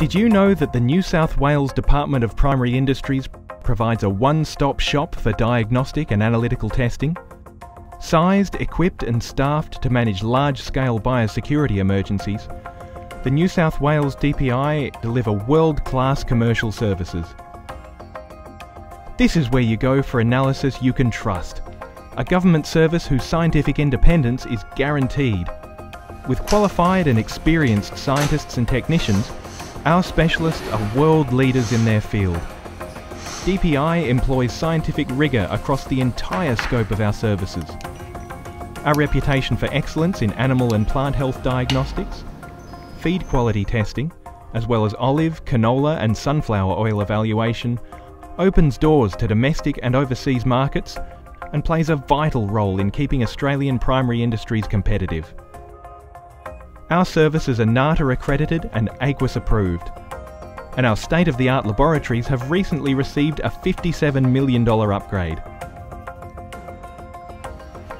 Did you know that the New South Wales Department of Primary Industries provides a one-stop shop for diagnostic and analytical testing? Sized, equipped and staffed to manage large-scale biosecurity emergencies, the New South Wales DPI deliver world-class commercial services. This is where you go for analysis you can trust. A government service whose scientific independence is guaranteed. With qualified and experienced scientists and technicians, our specialists are world leaders in their field. DPI employs scientific rigour across the entire scope of our services. Our reputation for excellence in animal and plant health diagnostics, feed quality testing, as well as olive, canola and sunflower oil evaluation, opens doors to domestic and overseas markets and plays a vital role in keeping Australian primary industries competitive. Our services are NATA accredited and AQIS approved. And our state-of-the-art laboratories have recently received a $57 million upgrade.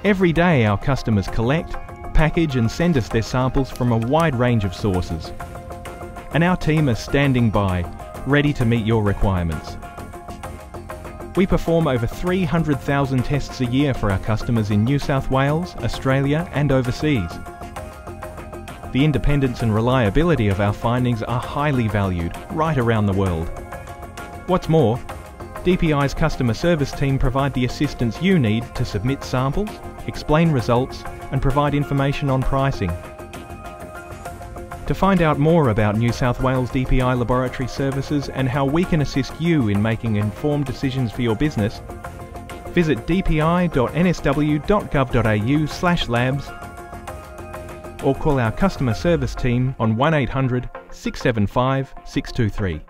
Every day our customers collect, package and send us their samples from a wide range of sources. And our team are standing by, ready to meet your requirements. We perform over 300,000 tests a year for our customers in New South Wales, Australia and overseas. The independence and reliability of our findings are highly valued right around the world. What's more, DPI's customer service team provide the assistance you need to submit samples, explain results and provide information on pricing. To find out more about New South Wales DPI laboratory services and how we can assist you in making informed decisions for your business, visit dpi.nsw.gov.au slash labs or call our customer service team on 1800 675 623.